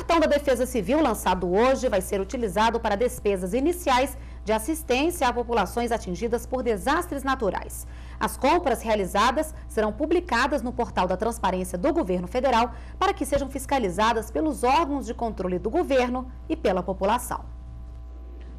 cartão da Defesa Civil, lançado hoje, vai ser utilizado para despesas iniciais de assistência a populações atingidas por desastres naturais. As compras realizadas serão publicadas no portal da Transparência do Governo Federal para que sejam fiscalizadas pelos órgãos de controle do governo e pela população.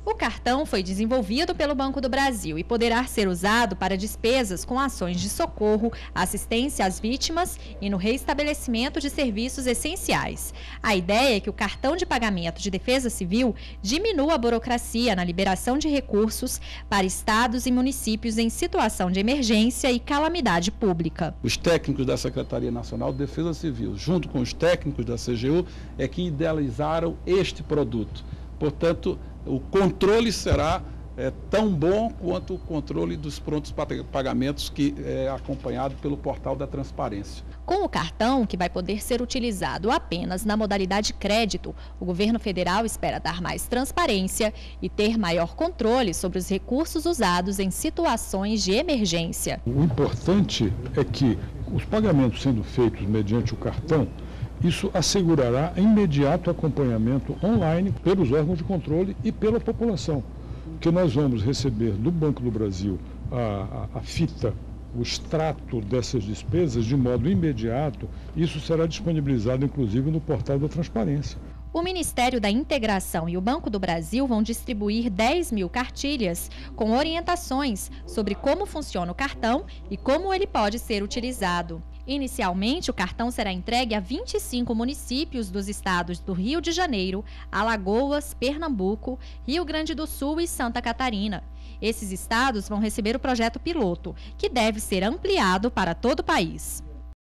O cartão foi desenvolvido pelo Banco do Brasil e poderá ser usado para despesas com ações de socorro, assistência às vítimas e no reestabelecimento de serviços essenciais. A ideia é que o cartão de pagamento de defesa civil diminua a burocracia na liberação de recursos para estados e municípios em situação de emergência e calamidade pública. Os técnicos da Secretaria Nacional de Defesa Civil, junto com os técnicos da CGU, é que idealizaram este produto. Portanto, o controle será é, tão bom quanto o controle dos prontos pagamentos que é acompanhado pelo portal da transparência. Com o cartão, que vai poder ser utilizado apenas na modalidade crédito, o governo federal espera dar mais transparência e ter maior controle sobre os recursos usados em situações de emergência. O importante é que os pagamentos sendo feitos mediante o cartão isso assegurará imediato acompanhamento online pelos órgãos de controle e pela população, que nós vamos receber do Banco do Brasil a, a, a fita o extrato dessas despesas de modo imediato, isso será disponibilizado inclusive no portal da transparência. O Ministério da Integração e o Banco do Brasil vão distribuir 10 mil cartilhas com orientações sobre como funciona o cartão e como ele pode ser utilizado. Inicialmente, o cartão será entregue a 25 municípios dos estados do Rio de Janeiro, Alagoas, Pernambuco, Rio Grande do Sul e Santa Catarina. Esses estados vão receber o projeto piloto, que deve ser ampliado para todo o país.